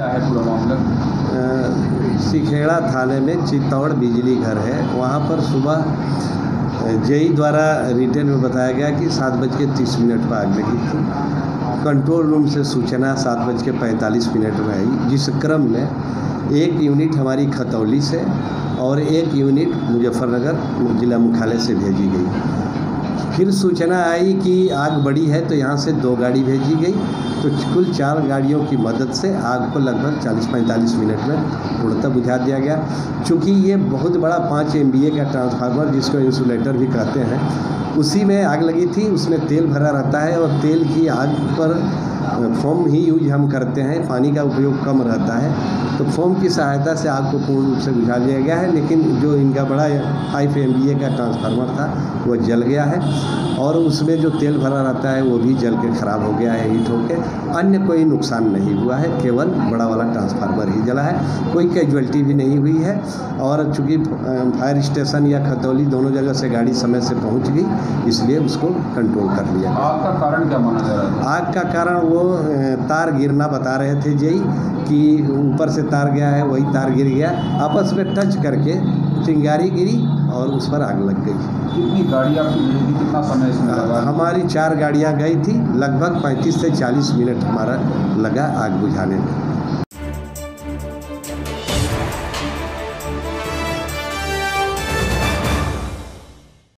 क्या है पूरा मामला? सिखेड़ा थाने में चित्तौड़ बिजली घर है। वहाँ पर सुबह जेई द्वारा रिटर्न में बताया गया कि सात बज के तीस मिनट पर आग लगी थी। कंट्रोल रूम से सूचना सात बज के पैंतालीस मिनट में आई, जिस क्रम में एक यूनिट हमारी खतौली से और एक यूनिट मुजफ्फरनगर जिला मुख्यालय से भेजी गई। फिर सूचना आई कि आग बड़ी है तो यहाँ से दो गाड़ी भेजी गई। तो कुल चार गाड़ियों की मदद से आग को लगभग 40-45 मिनट में पूर्णतः बुझा दिया गया। चूँकि ये बहुत बड़ा पाँच एम का ट्रांसफार्मर जिसको इंसुलेटर भी कहते हैं, उसी में आग लगी थी, उसमें तेल भरा रहता है और तेल की आग पर फोम ही यूज़ हम करते हैं, पानी का उपयोग कम रहता है। तो फोम की सहायता से आग को पूर्ण रूप से बुझा लिया गया है लेकिन जो इनका बड़ा फाइव एम का ट्रांसफार्मर था वो जल गया है और उसमें जो तेल भरा रहता है वो भी जल के ख़राब हो गया है हीट होकर अन्य कोई नुकसान नहीं हुआ है केवल बड़ा वाला ट्रांसफार्मर ही जला है। कोई कैजुअल्टी भी नहीं हुई है और चूँकि फायर स्टेशन या खतौली दोनों जगह से गाड़ी समय से पहुँच गई इसलिए उसको कंट्रोल कर लिया आग का कारण क्या माना जा रहा था? आग का कारण वो तार गिरना बता रहे थे जई कि ऊपर से तार गया है वही तार गिर गया। आपस में टच करके चिंगारी गिरी और उस पर आग लग गई। कितनी गाड़ी आपकी गई कितना समय इसमें लगा? हमारी चार गाड़ियाँ गई थी लगभग 35 से 40 मिनट हमारा लगा आग बुझाने में।